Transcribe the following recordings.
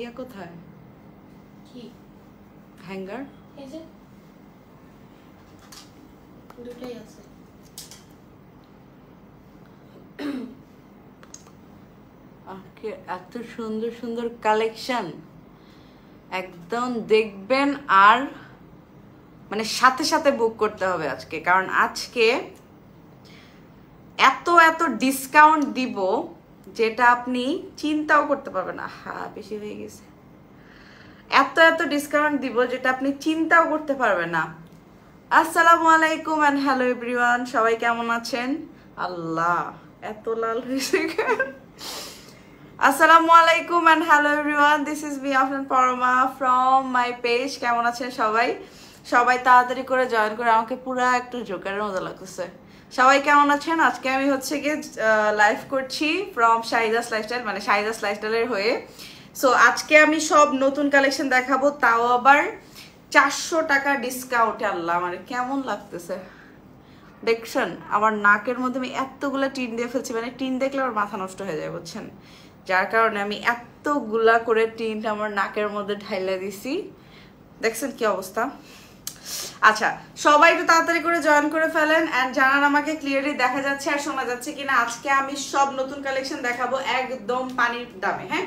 ইয়া কোথায়? কি? হ্যাঙ্গার এই যে। দুটাই আছে। আজকে এত সুন্দর সুন্দর কালেকশন একদম দেখবেন আর মানে সাথে সাথে বুক করতে হবে আজকে। কারণ আজকে এত এত ডিসকাউন্ট দিব যেটা আপনি চিন্তাও করতে পারবেন না। হ্যাঁ বেশি হয়ে গেছে। এত এত ডিসকাউন্ট দিব যেটা আপনি চিন্তাও করতে পারবেন না। আসসালামু আলাইকুম অ্যান্ড হ্যালো এভরিওয়ান সবাই কেমন আছেন? আল্লাহ, এত লাল হয়েছে? আসসালামু আলাইকুম and hello everyone this is me Afran Parma from my page কেমন আছেন সবাই? সবাই তাড়াতাড়ি করে জয়েন করে আমাকে পুরো একটু জোকারের মতো লাগতেছে। সবাই কেমন আছেন? আজকে আমি হচ্ছে গিয়ে লাইভ করছি ফ্রম শাহিদাস লাইফস্টাইল মানে শাহিদাস লাইফস্টাইলের হয়ে। সো আজকে আমি সব নতুন কালেকশন দেখাবো, তাও আবার চারশো টাকা ডিসকাউন্ট আল্লাহ, আমার কেমন লাগতেছে। দেখছেন, আমার নাকের মধ্যে আমি এতগুলা টিন দিয়ে ফেলছি মানে টিন দেখলে আমার মাথা নষ্ট হয়ে যায়, বুঝছেন? যার কারণে আমি এতগুলা করে টিন আমার নাকের মধ্যে ঢাইলা দিছি। দেখছেন কি অবস্থা? আচ্ছা সবাই একটু তাড়াতাড়ি করে জয়েন করে ফেলেন অ্যান্ড জানান আমাকে ক্লিয়ারলি দেখা যাচ্ছে আর শোনা যাচ্ছে কিনা। আজকে আমি সব নতুন কালেকশন দেখাবো একদম পানির দামে হ্যাঁ?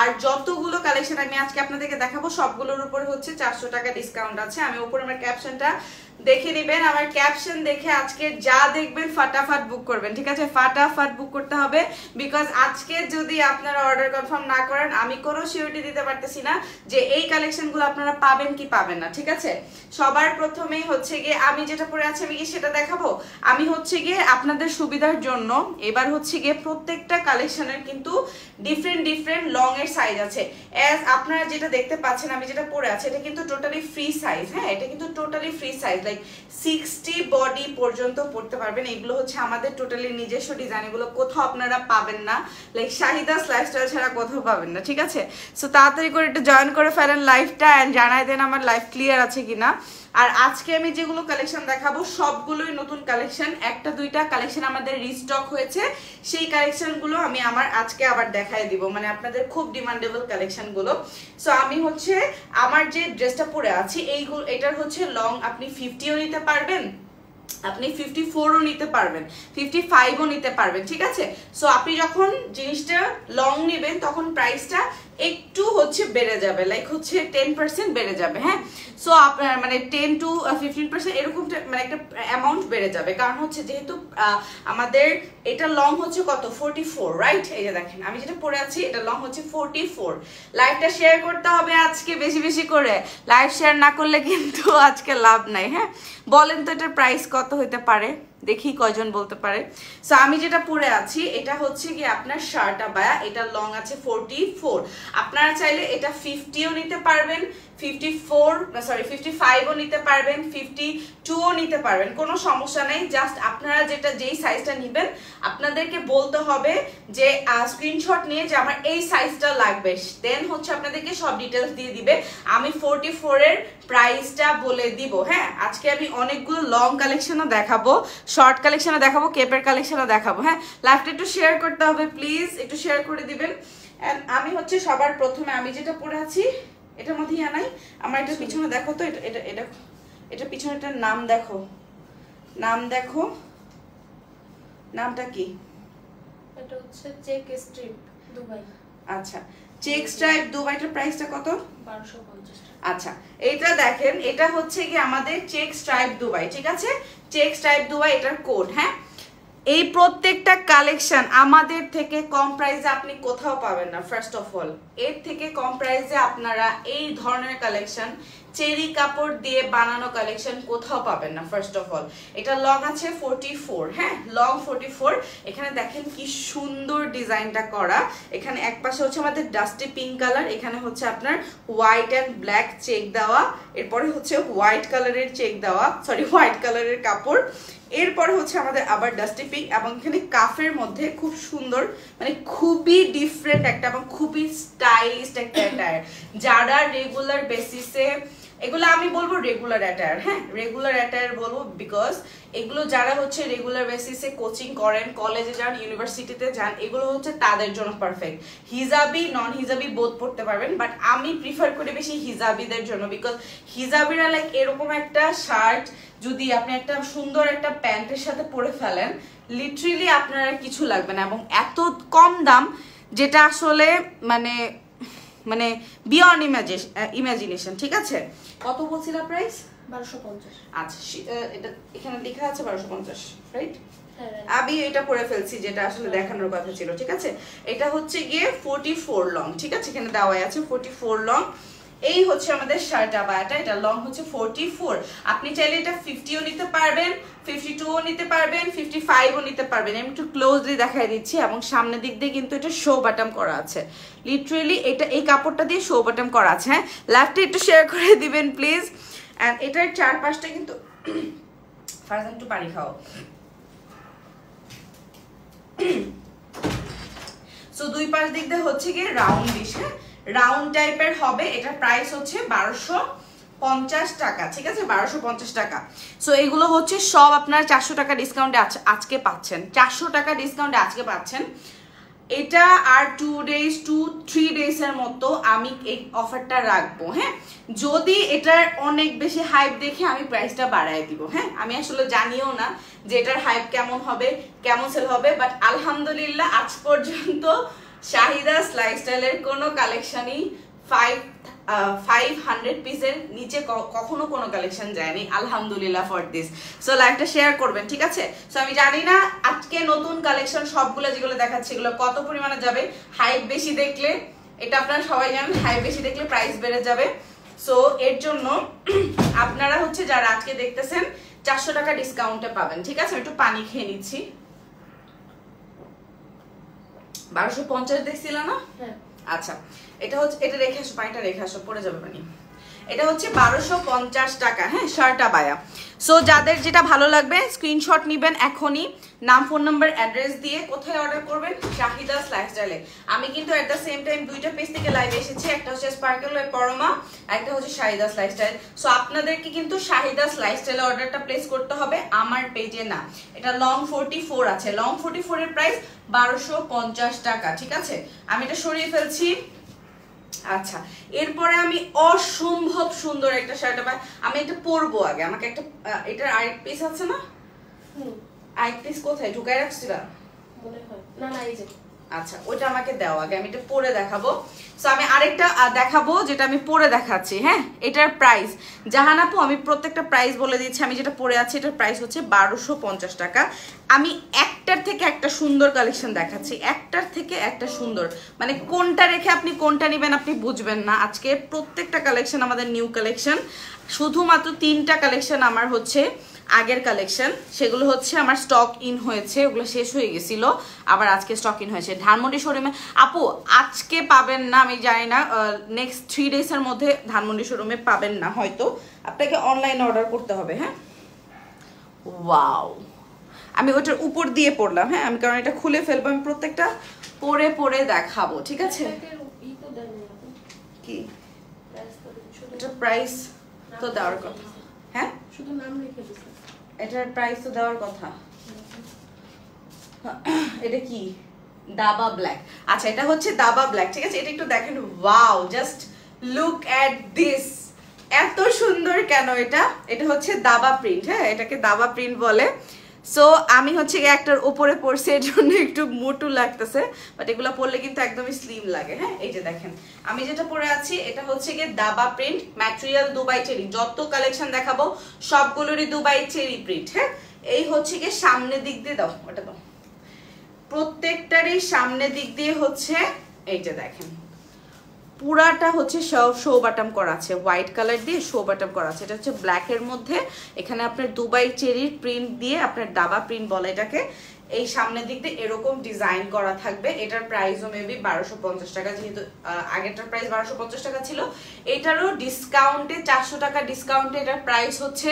আর যতগুলো কালেকশন আমি আজকে আপনাদেরকে দেখাবো, সবগুলোর উপর হচ্ছে চারশো টাকা ডিসকাউন্ট আছে। আমি উপরে আমার ক্যাপশনটা দেখে নেবেন, আমার ক্যাপশন দেখে আজকে যা দেখবেন ফাটাফাট বুক করবেন, ঠিক আছে? ফাটাফাট বুক করতে হবে বিকজ আজকে যদি আপনারা অর্ডার কনফার্ম না করেন, আমি কোনো সিউরিটি দিতে পারতেছি না যে এই কালেকশনগুলো আপনারা পাবেন কি পাবেন না, ঠিক আছে? সবার প্রথমেই হচ্ছে গিয়ে আমি যেটা পরে আছি, আমি কি সেটা দেখাবো? আমি হচ্ছে গিয়ে আপনাদের সুবিধার জন্য এবার হচ্ছে গিয়ে প্রত্যেকটা কালেকশনের কিন্তু ডিফারেন্ট ডিফারেন্ট লং এর সাইজ আছে। অ্যাজ আপনারা যেটা দেখতে পাচ্ছেন, আমি যেটা পরে আছি, এটা কিন্তু টোটালি ফ্রি সাইজ হ্যাঁ? এটা কিন্তু totally free size like sixty body পর্যন্ত পড়তে পারবেন। এগুলো হচ্ছে আমাদের টোটালি নিজস্ব ডিজাইন এগুলো কোথাও আপনারা পাবেন না। লাইক শাহিদাস লাইফস্টাইল ছাড়া কোথাও পাবেন না, ঠিক আছে? সো তাড়াতাড়ি করে একটু জয়েন করে ফেলেন লাইফটা অ্যান্ড জানাই দেন আমার লাইফ ক্লিয়ার আছে কিনা। আর আজকে আমি যেগুলো কালেকশন দেখাবো, সবগুলোই নতুন কালেকশন একটা, দুইটা কালেকশন আমাদের রিস্টক হয়েছে। সেই কালেকশনগুলো আমি আমার আজকে আবার দেখাই দিব। মানে আপনাদের খুব ডিমান্ডেবল কালেকশনগুলো সো আমি হচ্ছে আমার যে ড্রেসটা পরে আছি এইগুলো এটার হচ্ছে লং আপনি ফিফটিও নিতে পারবেন, আপনি ফিফটি ফোরও নিতে পারবেন ফিফটি ফাইভও নিতে পারবেন, ঠিক আছে? সো আপনি যখন জিনিসটা লং নেবেন, তখন প্রাইসটা একটু হচ্ছে বেড়ে যাবে লাইক হচ্ছে টেন পার্সেন্ট বেড়ে যাবে হ্যাঁ? সো আপনার মানে টেন টু ফিফটিন পার্সেন্ট এরকম মানে একটা অ্যামাউন্ট বেড়ে যাবে। কারণ হচ্ছে যেহেতু আমাদের এটা লং হচ্ছে কত? ফোরটি ফোর রাইট এই যে দেখেন, আমি যেটা পড়ে আছি, এটা লং হচ্ছে ফোরটি ফোর লাইভটা শেয়ার করতে হবে আজকে বেশি বেশি করে। লাইভ শেয়ার না করলে কিন্তু আজকে লাভ নাই হ্যাঁ? বলেন তো এটার প্রাইস কত হতে পারে? দেখি কয়জন বলতে পারে। সো আমি যেটা পরে আছি, এটা হচ্ছে কি আপনার শার্ট আবায়া, এটা লং আছে ফোরটি ফোর আপনারা চাইলে এটা ফিফটিও নিতে পারবেন ফিফটি ফোর সরি ফিফটি ফাইভও নিতে পারবেন ফিফটি টুও নিতে পারবেন, কোনো সমস্যা নেই জাস্ট আপনারা যেটা যেই সাইজটা নেবেন, আপনাদেরকে বলতে হবে যে স্ক্রিনশট নিয়ে যে আমার এই সাইজটা লাগবে দেন হচ্ছে আপনাদেরকে সব ডিটেলস দিয়ে দিবে, আমি ফোরটি ফোরের প্রাইসটা বলে দিব হ্যাঁ আজকে আমি অনেকগুলো লং কালেকশনও দেখাবো শর্ট কালেকশনও দেখাবো কেপের কালেকশনও দেখাবো হ্যাঁ লাইফটা একটু শেয়ার করতে হবে প্লিজ একটু শেয়ার করে দিবেন আমি হচ্ছে সবার প্রথমে, আমি যেটা পরে আছি এটার মধ্যে ইয়া নাই আমার এটার পিছনে দেখো তো এটা এটা এটা এটার পিছনে এটার নাম দেখো। নাম দেখো। নামটা কি? এটা হচ্ছে চেক স্ট্রিপ দুবাই। আচ্ছা চেক স্ট্রাইপ দুবাইটার প্রাইসটা কত? আচ্ছা এটা দেখেন এটা হচ্ছে কি আমাদের চেক স্ট্রাইপ দুবাই ঠিক আছে? চেক স্ট্রাইপ দুবাই এটার কোড হ্যাঁ? এই প্রত্যেকটা কালেকশন আমাদের থেকে কম প্রাইসে আপনি কোথাও পাবেন না ফার্স্ট অফ অল এর থেকে কম প্রাইসে আপনারা এই ধরনের কালেকশন চেরি কাপড় দিয়ে বানানো কালেকশন কোথাও পাবেন না ফার্স্ট অফ অল এটা লং আছে ফোরটি ফোর হ্যাঁ? লং ফোরটি ফোর এখানে দেখেন কি সুন্দর ডিজাইনটা করা। এখানে এক পাশে হচ্ছে আমাদের ডাস্টি পিঙ্ক কালার এখানে হচ্ছে আপনার হোয়াইট অ্যান্ড ব্ল্যাক চেক দেওয়া, এরপরে হচ্ছে হোয়াইট কালারের চেক দেওয়া সরি হোয়াইট কালারের কাপড়। এরপরে হচ্ছে আমাদের আবার ডাস্টি পিঙ্ক এবং এখানে কাফের মধ্যে খুব সুন্দর মানে খুবই ডিফারেন্ট একটা এবং খুবই স্টাইলিশ একটা যারা রেগুলার বেসিসে এগুলো আমি বলব রেগুলার অ্যাটায়ার হ্যাঁ? রেগুলার অ্যাটায়ার বলব বিকজ এগুলো যারা হচ্ছে রেগুলার বেসিসে কোচিং করেন কলেজে যান ইউনিভার্সিটিতে যান, এগুলো হচ্ছে তাদের জন্য পারফেক্ট হিজাবি নন হিজাবি বোধ পড়তে পারবেন বাট আমি প্রিফার করি বেশি হিজাবিদের জন্য বিকজ হিজাবিরা লাইক এরকম একটা শার্ট যদি আপনি একটা সুন্দর একটা প্যান্টের সাথে পরে ফেলেন লিটারেলি আপনার কিছু লাগবে না এবং এত কম দাম যেটা আসলে মানে মানে বিয়ন্ড ইমাজিনেশন ঠিক আছে? কত বলছিলা প্রাইস বারোশো পঞ্চাশ। আচ্ছা এটা এখানে লেখা আছে বারোশো পঞ্চাশ রাইট হ্যাঁ আমি এটা পরে ফেলছি যেটা আসলে দেখানোর কথা ছিল ঠিক আছে? এটা হচ্ছে গিয়ে ফোর্টি ফোর লং ঠিক আছে? এখানে দেওয়াই আছে ফোর্টি ফোর লং এই হচ্ছে আমাদের শার্ট আবায়াটা এটা লং হচ্ছে ফোর্টি ফোর আপনি চাইলে এটা ফিফটিও নিতে পারবেন ফিফটি টুও নিতে পারবেন ফিফটি ফাইভও নিতে পারবেন। আমি একটু ক্লোজলি দেখাই দিচ্ছি এবং সামনের দিক দিয়ে কিন্তু এটা শো বাটাম করা আছে। লিটারেলি এটা, এই কাপড়টা দিয়ে শো বাটাম করা আছে হ্যাঁ? লাস্টে একটু শেয়ার করে দিবেন প্লিজ অ্যান্ড এটার চারপাশটা কিন্তু ফার্স্ট একটু পানি খাও। সো দুই পাশ দিক দিয়ে হচ্ছে গিয়ে রাউন্ড ডিশ হ্যাঁ? রাউন্ড টাইপের হবে, এটার প্রাইস হচ্ছে বারোশো পঞ্চাশ টাকা, ঠিক আছে? বারোশো পঞ্চাশ টাকা। সো এগুলো হচ্ছে সব আপনার চারশো টাকা ডিসকাউন্টে আজকে পাচ্ছেন। চারশো টাকা ডিসকাউন্টে আজকে পাচ্ছেন। এটা আর টু ডেজ টু থ্রি ডেজের মতো আমি এই অফারটা রাখব হ্যাঁ? যদি এটার অনেক বেশি হাইপ দেখে আমি প্রাইসটা বাড়ায় দিব হ্যাঁ? আমি আসলে জানিও না যে এটার হাইপ কেমন হবে, কেমন সেল হবে বাট আলহামদুলিল্লাহ আজ পর্যন্ত শাহিদাস লাইফস্টাইলের কোনো কালেকশনই ফাইভ ফাইভ হান্ড্রেড পিসের নিচে কখনো কোনো কালেকশন যায়নি। আলহামদুলিল্লাহ ফর দিস সো লাইভটা শেয়ার করবেন, ঠিক আছে? সো আমি জানি না আজকে নতুন কালেকশন সবগুলো যেগুলো দেখাচ্ছি, এগুলো কত পরিমাণে যাবে হাইপ বেশি দেখলে, এটা আপনারা সবাই জানেন হাইপ বেশি দেখলে প্রাইস বেড়ে যাবে। সো এর জন্য আপনারা হচ্ছে যারা আজকে দেখতেছেন, চারশো টাকা ডিসকাউন্টে পাবেন, ঠিক আছে? একটু পানি খেয়ে নিচ্ছি। বারোশো পঞ্চাশ দেখছিল না? হ্যাঁ। আচ্ছা এটা হচ্ছে, এটা রেখে আসো, পানিটা রেখে আসো, পড়ে যাবে পানি। এটা হচ্ছে বারোশো পঞ্চাশ টাকা হ্যাঁ শার্টা আবায়া সো যাদের যেটা ভালো লাগবে স্ক্রিনশট নেবেন এখনই। নাম ফোন নাম্বার অ্যাড্রেস দিয়ে কোথায় অর্ডার করবেন শাহিদাস লাইফস্টাইলে আমি কিন্তু এট দ্য সেম টাইম দুইটা পেজ থেকে লাইভ এসেছি। একটা হচ্ছে স্পার্কেল ওই পরমা একটা হচ্ছে শাহিদাস লাইফস্টাইল সো আপনাদেরকে কিন্তু শাহিদাস লাইফস্টাইলে অর্ডারটা প্লেস করতে হবে, আমার পেজে না। এটা লং ফোরটি ফোর আছে। লং ফোরটি ফোরের প্রাইস বারোশো টাকা, ঠিক আছে? আমি এটা সরিয়ে ফেলছি। আচ্ছা এরপরে আমি অসম্ভব সুন্দর একটা শার্ট পাই আমি এটা পরবো আগে আমাকে একটা এটার আরেক পিস আছে না? হুম। আরেক পিস কোথায়? ঢুকায় রাখছিলাম মনে হয়। না না এই যে। আচ্ছা ওটা আমাকে দাও আগে, আমি এটা পরে দেখাবো। সো আমি আরেকটা দেখাবো যেটা আমি পরে দেখাচ্ছি হ্যাঁ? এটার প্রাইস জাহান আপু, আমি প্রত্যেকটা প্রাইস বলে দিচ্ছি, আমি যেটা পরে আছি, এটার প্রাইস হচ্ছে বারোশো পঞ্চাশ টাকা। আমি একটার থেকে একটা সুন্দর কালেকশন দেখাচ্ছি, একটার থেকে একটা সুন্দর। মানে কোনটা রেখে আপনি কোনটা নেবেন আপনি বুঝবেন না। আজকে প্রত্যেকটা কালেকশন আমাদের নিউ কালেকশন শুধুমাত্র তিনটা কালেকশন আমার হচ্ছে আগের কালেকশন সেগুলো হচ্ছে আমার স্টক ইন হয়েছে ওগুলো শেষ হয়ে গেছিল আবার আজকে স্টক ইন হয়েছে। ধানমন্ডি শোরুমে আপু আজকে পাবেন না আমি জানি না নেক্সট থ্রি ডেজের মধ্যে ধানমন্ডি শোরুমে পাবেন না হয়তো। আপনাকে অনলাইনে অর্ডার করতে হবে হ্যাঁ? ওয়াও আমি ওটার উপর দিয়ে পড়লাম হ্যাঁ? আমি কারণ এটা খুলে ফেলব আমি প্রত্যেকটা পরে পরে দেখাবো ঠিক আছে? কি? প্রাইস তো প্রাইস দেওয়ার কথা। হ্যাঁ? শুধু নাম লিখে এটার প্রাইস তো দেওয়ার কথা। এটা কি? দাবা ব্ল্যাক আচ্ছা এটা হচ্ছে দাবা ব্ল্যাক ঠিক আছে? এটা একটু দেখেন। Wow just look at this এত সুন্দর কেন এটা? এটা হচ্ছে দাবা প্রিন্ট হ্যাঁ? এটাকে দাবা প্রিন্ট বলে। সো আমি হচ্ছে একটার উপরে পড়ছি, এর জন্য একটু মোটু লাগতেছে বাট এগুলো পরলে কিন্তু একদমই স্লিম লাগে হ্যাঁ? এই যে দেখেন, আমি যেটা পরে আছি, এটা হচ্ছে গিয়ে দাবা প্রিন্ট ম্যাটেরিয়াল দুবাই চেরি যত কালেকশন দেখাবো, সবগুলোরই দুবাই চেরি প্রিন্ট হ্যাঁ? এই হচ্ছে গিয়ে সামনের দিক দিয়ে দাও, ওটা দাও। প্রত্যেকটারই সামনের দিক দিয়ে হচ্ছে, এই যে দেখেন পুরাটা হচ্ছে শো বাটাম করা আছে হোয়াইট কালার দিয়ে শো বাটাম করা আছে। এটা হচ্ছে ব্ল্যাকের মধ্যে। এখানে আপনার দুবাই চেরির প্রিন্ট দিয়ে আপনার দাবা প্রিন্ট বলে এটাকে। এই সামনের দিক দিয়ে এরকম ডিজাইন করা থাকবে। এটার প্রাইসও মেবি বারোশো পঞ্চাশ টাকা, যেহেতু আগেরটার প্রাইস বারোশো পঞ্চাশ টাকা ছিল। এটারও ডিসকাউন্টে চারশো টাকা ডিসকাউন্টে এটার প্রাইস হচ্ছে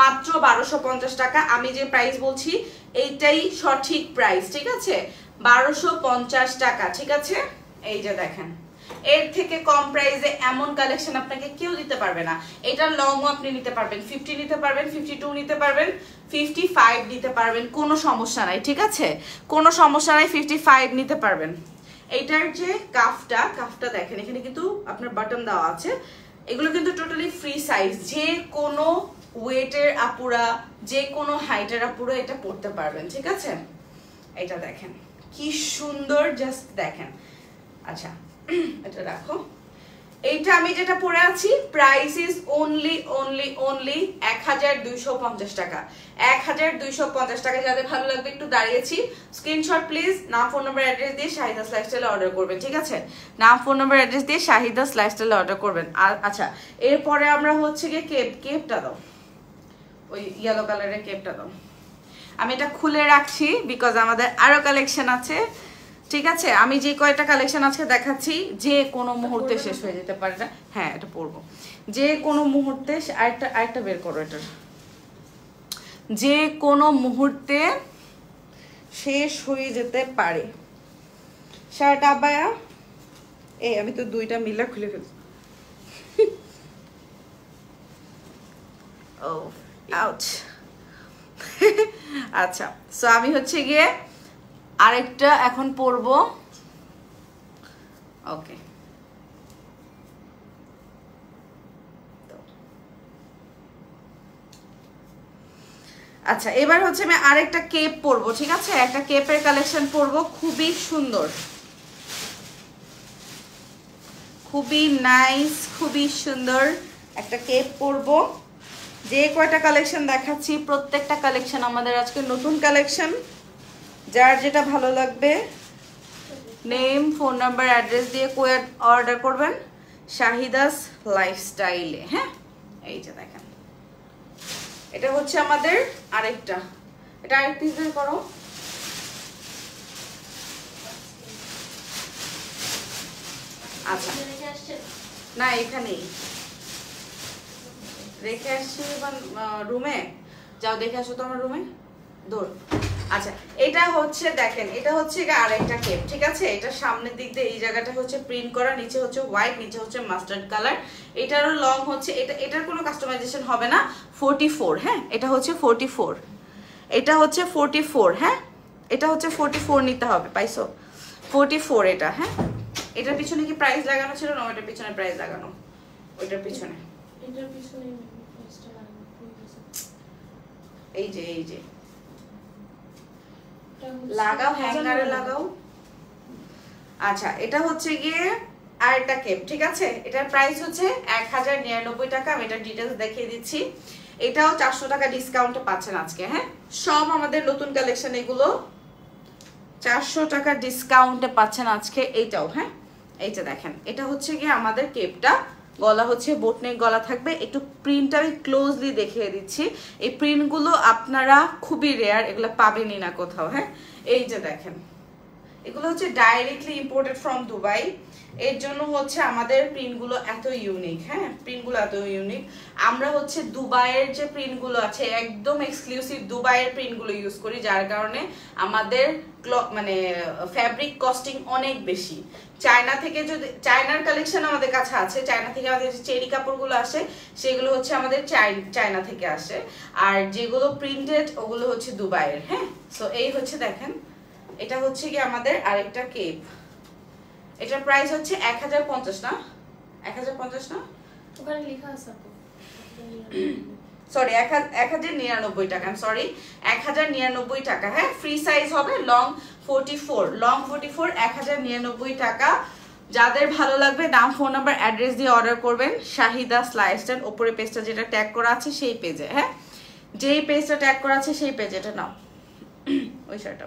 মাত্র বারোশো পঞ্চাশ টাকা। আমি যে প্রাইস বলছি, এইটাই সঠিক প্রাইস ঠিক আছে? বারোশো পঞ্চাশ টাকা, ঠিক আছে? এই যে দেখেন। এর থেকে কম প্রাইসে এমন কালেকশন আপনাকে কেউ দিতে পারবে না। এটার লংও আপনি নিতে পারবেন ফিফটি নিতে পারবেন ফিফটি টু নিতে পারবেন ফিফটি ফাইভ নিতে পারবেন, কোনো সমস্যা নাই, ঠিক আছে? কোনো সমস্যা নাই ফিফটি ফাইভ নিতে পারবেন। এইটার যে কাফটা কাফটা দেখেন, এখানে কিন্তু আপনার বাটন দেওয়া আছে। এগুলো কিন্তু টোটালি ফ্রি সাইজ যে কোনো ওয়েটের আপুরা, যে কোনো হাইটের আপুরা এটা পড়তে পারবেন, ঠিক আছে? এটা দেখেন, কি সুন্দর জাস্ট দেখেন। আচ্ছা এটা রাখো এইটা আমি যেটা পরে আছি price is only only only এক হাজার দুইশো পঞ্চাশ টাকা। এক হাজার দুইশো পঞ্চাশ টাকা যাদের ভালো লাগবে একটু দাঁড়িয়েছি। স্ক্রিনশট প্লিজ নাম ফোন নাম্বার অ্যাড্রেস দিয়ে শাহিদাস লাইফস্টাইলে অর্ডার করবেন, ঠিক আছে? নাম ফোন নাম্বার অ্যাড্রেস দিয়ে শাহিদাস লাইফস্টাইলে অর্ডার করবেন। আচ্ছা এরপরে আমরা হচ্ছে গিয়ে কেপ কেপটা দাও। ওই ইয়েলো কালারের কেপটা দাও। আমি এটা খুলে রাখছি বিকজ আমাদের আরও কালেকশন আছে। ঠিক আছে, আমি যে কয়টা কালেকশন আজকে দেখাচ্ছি, যে কোনো মুহূর্তে শেষ হয়ে যেতে পারে না। হ্যাঁ এটা পরবো। যে কোনো মুহূর্তে আরেকটা আরেকটা বের করো এটার যে কোনো মুহূর্তে শেষ হয়ে যেতে পারে। শার্ট আবায়া। এই, আমি তো দুইটা মিলা খুলে ফেলছি। আচ্ছা সো আমি হচ্ছে গিয়ে আরেকটা এখন পরবো ওকে আচ্ছা এবার হচ্ছে আমি আরেকটা কেপ পরবো, ঠিক আছে? একটা কেপের কালেকশন পরবো, খুবই সুন্দর। খুবই নাইস খুবই সুন্দর একটা কেপ পরবো। যে কয়টা কালেকশন দেখাচ্ছি, প্রত্যেকটা কালেকশন আমাদের আজকে নতুন কালেকশন যার যেটা ভালো লাগবে। নেম ফোন নাম্বার অ্যাড্রেস দিয়ে কোয়ার অর্ডার করবেন শাহিদাস লাইফস্টাইলে হ্যাঁ? এই যে দেখেন। এটা হচ্ছে আমাদের আরেকটা। এটা আরেক পিস বের করো। আচ্ছা। না, এখানেই। রেখে আসছি রুমে যাও, দেখে আসো তোমার রুমে দৌড়। আচ্ছা এটা হচ্ছে দেখেন এটা হচ্ছে আরেকটা কেপ ঠিক আছে? এটা সামনের দিক দিয়ে এই জায়গাটা হচ্ছে প্রিন্ট করা নিচে হচ্ছে হোয়াইট নিচে হচ্ছে মাস্টার্ড কালার এটারও লং হচ্ছে এটা এটার কোনো কাস্টমাইজেশন হবে না। ফোরটি ফোর হ্যাঁ? এটা হচ্ছে ফোরটি ফোর এটা হচ্ছে ফোরটি ফোর হ্যাঁ? এটা হচ্ছে ফোরটি ফোর নিতে হবে পাইছো? ফোরটি ফোর এটা হ্যাঁ? এটার পিছনে কি প্রাইস লাগানো ছিল? না ওইটার পিছনে প্রাইস লাগানো। ওইটার পিছনে। এটার। এই যে এই যে। লাগাও হ্যাঙ্গারে লাগাও। আচ্ছা এটা হচ্ছে গিয়ে আরেকটা কেপ ঠিক আছে? এটার প্রাইস হচ্ছে এক হাজার নিরানব্বই টাকা। আমি এটার ডিটেলস দেখিয়ে দিচ্ছি। এটাও চারশো টাকা ডিসকাউন্টে পাচ্ছেন আজকে হ্যাঁ? সব আমাদের নতুন কালেকশন এগুলো চারশো টাকা ডিসকাউন্টে পাচ্ছেন আজকে এইটাও হ্যাঁ? এইটা দেখেন এটা হচ্ছে গিয়ে আমাদের কেপটা গলা হচ্ছে, বোটনেক গলা থাকবে। একটু প্রিন্টটা আমি ক্লোজলি দেখিয়ে দিচ্ছি। এই প্রিন্টগুলো আপনারা খুবই রেয়ার এগুলো পাবেনই না কোথাও হ্যাঁ? এই যে দেখেন। এগুলো হচ্ছে ডাইরেক্টলি ইম্পোর্টেড ফ্রম দুবাই এর জন্য হচ্ছে আমাদের প্রিন্টগুলো এত ইউনিক হ্যাঁ? প্রিন্টগুলো এত ইউনিক আমরা হচ্ছে দুবাইয়ের যে প্রিন্টগুলো আছে, একদম এক্সক্লুসিভ দুবাইয়ের প্রিন্টগুলো ইউজ করি, যার কারণে আমাদের মানে ফ্যাব্রিক কস্টিং অনেক বেশি। চায়না থেকে যদি চায়নার কালেকশন আমাদের কাছে আছে। চায়না থেকে আমাদের যে চেরি কাপড়গুলো আসে সেগুলো হচ্ছে আমাদের চায়না থেকে আসে। আর যেগুলো প্রিন্টেড ওগুলো হচ্ছে দুবাইয়ের হ্যাঁ? সো এই হচ্ছে দেখেন এটা হচ্ছে কি আমাদের আরেকটা কেপ এটার প্রাইস হচ্ছে এক হাজার পঞ্চাশ না? এক হাজার পঞ্চাশ না? ওখানে লেখা আছে সরি এক হাজার নিরানব্বই টাকা সরি এক হাজার নিরানব্বই টাকা হ্যাঁ? ফ্রি সাইজ হবে long forty four long forty four এক হাজার নিরানব্বই টাকা। যাদের ভালো লাগবে, নাম ফোন নাম্বার অ্যাড্রেস দিয়ে অর্ডার করবেন। শাহিদা স্লাইস্টাইল ওপরে পেজটা যেটা ট্যাগ করা আছে, সেই পেজে হ্যাঁ? যেই পেজটা ট্যাগ করা আছে, সেই পেজে এটা নাও। ওই শার্টটা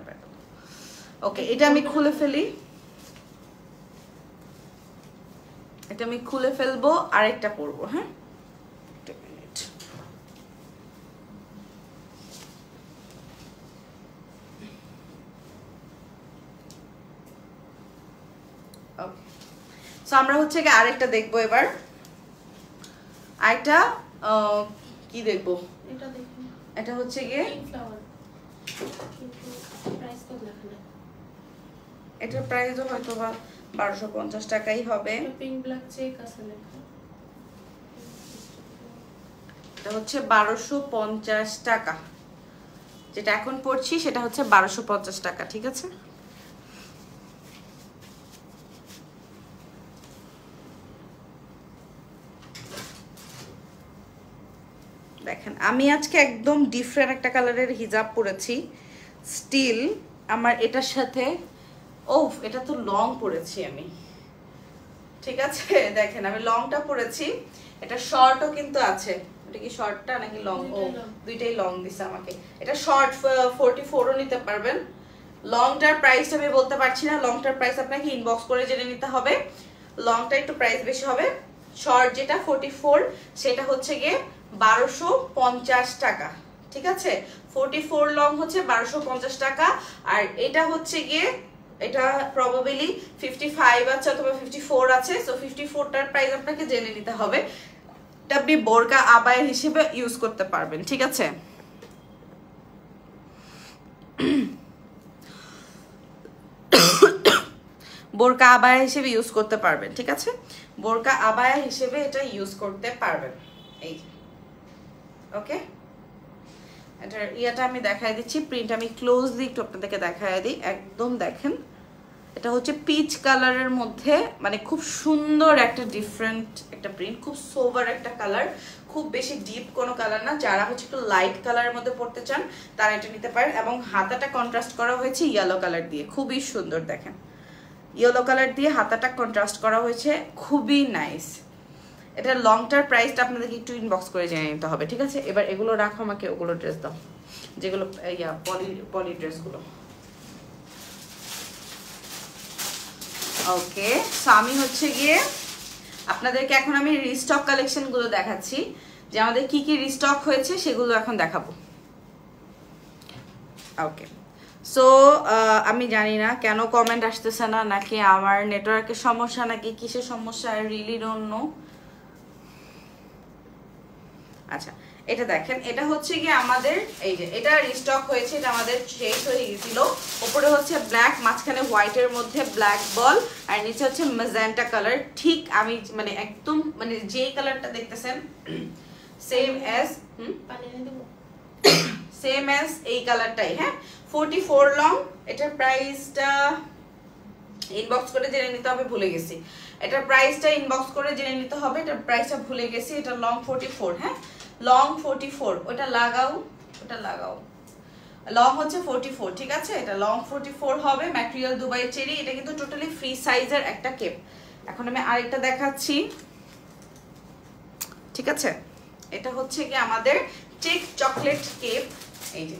ওকে এটা আমি খুলে ফেলি। এটা আমি খুলে ফেলব, আরেকটা পরবো হ্যাঁ একটা মিনিট ওকে সো আমরা হচ্ছে গিয়ে আরেকটা দেখব এবার। আরেকটা কি দেখব? এটা হচ্ছে গিয়ে এটার প্রাইসও হয়তো বা বারোশো পঞ্চাশ টাকাই হবে। পিঙ্ক ব্ল্যাক চেক আছে লেখা। এটা হচ্ছে বারোশো পঞ্চাশ টাকা। যেটা এখন পড়ছি সেটা হচ্ছে বারোশো পঞ্চাশ টাকা ঠিক আছে দেখেন আমি আজকে একদম ডিফারেন্ট একটা কালারের হিজাব পরেছি। স্টিল আমার এটার সাথে ও এটা তো লং পরেছি আমি। ঠিক আছে? দেখেন আমি লংটা পরেছি। এটা শর্টও কিন্তু আছে। এটা কি শর্টটা নাকি লং ও দুইটাই লং দিছে আমাকে। এটা শর্ট ফোরটি ফোরও নিতে পারবেন। লংটার প্রাইস আমি বলতে পারছি না। লংটার প্রাইস আপনাকে ইনবক্স করে জেনে নিতে হবে। লংটা একটু প্রাইস বেশি হবে। শর্ট যেটা ফোরটি ফোর সেটা হচ্ছে গিয়ে বারোশো পঞ্চাশ টাকা, ঠিক আছে? ফোরটি ফোর লং হচ্ছে বারোশো পঞ্চাশ টাকা, আর এটা হচ্ছে গিয়ে, এটা প্রবাবিলি ফিফটি ফাইভ আছে অথবা ফিফটি ফোর আছে সো ফিফটি ফোরটার প্রাইস আপনাকে জেনে নিতে হবে। এটা আপনি বোরকা আবায় হিসেবে ইউজ করতে পারবেন, ঠিক আছে? বোরকা আবায়া হিসেবে ইউজ করতে পারবেন, ঠিক আছে? বোরকা আবায়া হিসেবে এটা ইউজ করতে পারবেন, এই ওকে এটার ইয়াটা আমি দেখাই দিচ্ছি প্রিন্ট আমি ক্লোজলি একটু আপনাদেরকে দেখাই দিই। একদম দেখেন, এটা হচ্ছে পিচ কালারের মধ্যে মানে খুব সুন্দর একটা ডিফারেন্ট একটা প্রিন্ট খুব সোভার একটা কালার খুব বেশি ডিপ কোনো কালার না। যারা হচ্ছে একটু লাইট কালারের মধ্যে পড়তে চান, তারা এটা নিতে পারেন। এবং হাতাটা কন্ট্রাস্ট করা হয়েছে ইয়েলো কালার দিয়ে। খুবই সুন্দর, দেখেন। ইয়েলো কালার দিয়ে হাতাটা কন্ট্রাস্ট করা হয়েছে। খুবই নাইস এটা লং লংটার প্রাইসটা আপনাদেরকে একটু ইনবক্স করে জেনে নিতে হবে, ঠিক আছে? এবার এগুলো রাখো আমাকে, ওগুলো ড্রেস দাও। যেগুলো ইয়া পলি পলি ড্রেসগুলো ওকে সো আমি হচ্ছে গিয়ে আপনাদেরকে এখন আমি রিস্টক কালেকশনগুলো দেখাচ্ছি। যে আমাদের কি কি রিস্টক হয়েছে সেগুলো এখন দেখাবো। ওকে সো আমি জানি না কেন কমেন্ট আসতেছে না, নাকি আমার নেটওয়ার্কের সমস্যা, নাকি কিসের সমস্যা আই রিয়েলি ডোন্ট নো আচ্ছা এটা দেখেন, এটা হচ্ছে কি আমাদের, এই যে, এটা রিস্টক হয়েছে, এটা আমাদের শেষ হয়ে গেছিল উপরে হচ্ছে ব্ল্যাক মাঝখানে হোয়াইটের মধ্যে ব্ল্যাক বল আর নিচে হচ্ছে ম্যাজেন্টা কালার ঠিক আমি মানে একদম মানে যেই কালারটা দেখতেছেন সেম অ্যাজ সেম অ্যাজ এই কালারটাই হ্যাঁ? ফোরটি ফোর লং এটার প্রাইসটা ইনবক্স করে জেনে নিতে হবে, ভুলে গেছি। এটার প্রাইসটা ইনবক্স করে জেনে নিতে হবে, এটার প্রাইসটা ভুলে গেছি, এটা লং ফোরটি ফোর হ্যাঁ? লং ফোরটি ফোর ওটা লাগাও ওটা লাগাও। লং হচ্ছে ফোরটি ফোর ঠিক আছে? এটা লং ফোরটি ফোর হবে ম্যাটেরিয়াল দুবাই চেরি, এটা কিন্তু টোটালি ফ্রি সাইজের একটা কেপ এখন আমি আরেকটা দেখাচ্ছি। ঠিক আছে? এটা হচ্ছে কি আমাদের চেক চকলেট কেপ এই যে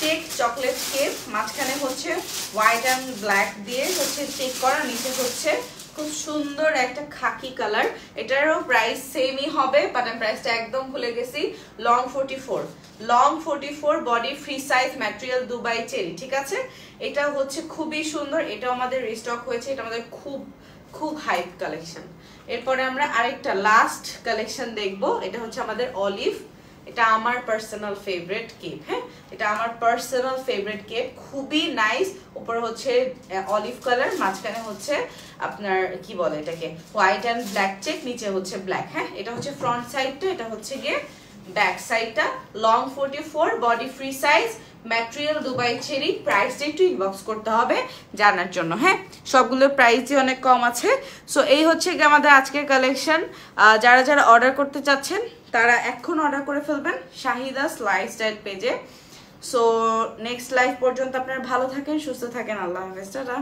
চেক চকলেট কেপ মাঝখানে হচ্ছে হোয়াইট অ্যান্ড ব্ল্যাক দিয়ে হচ্ছে চেক করা, নিচে হচ্ছে খুব সুন্দর একটা খাকি কালার। এটারও প্রাইস সেমই হবে বাট আমি প্রাইসটা একদম ভুলে গেছি। Long forty four long forty four body free size material Dubai cherry ঠিক আছে? এটা হচ্ছে খুবই সুন্দর এটা আমাদের রিস্টক হয়েছে, এটা আমাদের খুব খুব হাইপ কালেকশন এরপরে আমরা আরেকটা লাস্ট কালেকশন দেখব, এটা হচ্ছে আমাদের অলিভ এটা আমার পার্সোনাল ফেভারিট কেক হ্যাঁ? এটা আমার পার্সোনাল ফেভারিট কেক খুবই নাইস উপরে হচ্ছে অলিভ কালার মাঝখানে হচ্ছে আপনার, কি বলে এটাকে? হোয়াইট অ্যান্ড ব্ল্যাক চেক নিচে হচ্ছে ব্ল্যাক হ্যাঁ? এটা হচ্ছে ফ্রন্ট সাইডটা এটা হচ্ছে গিয়ে ব্যাক সাইডটা long forty four body free size material Dubai cherry প্রাইসটা একটু ইনবক্স করতে হবে জানার জন্য হ্যাঁ? সবগুলোর প্রাইসই অনেক কম আছে। সো এই হচ্ছে গিয়ে আমাদের আজকের কালেকশন যারা যারা অর্ডার করতে চাচ্ছেন, তারা এখন অর্ডার করে ফেলবেন শাহিদাস লাইফস্টাইল পেজে সো নেক্সট লাইফ পর্যন্ত আপনারা ভালো থাকেন, সুস্থ থাকেন। আল্লাহ হাফেজ, টাটা।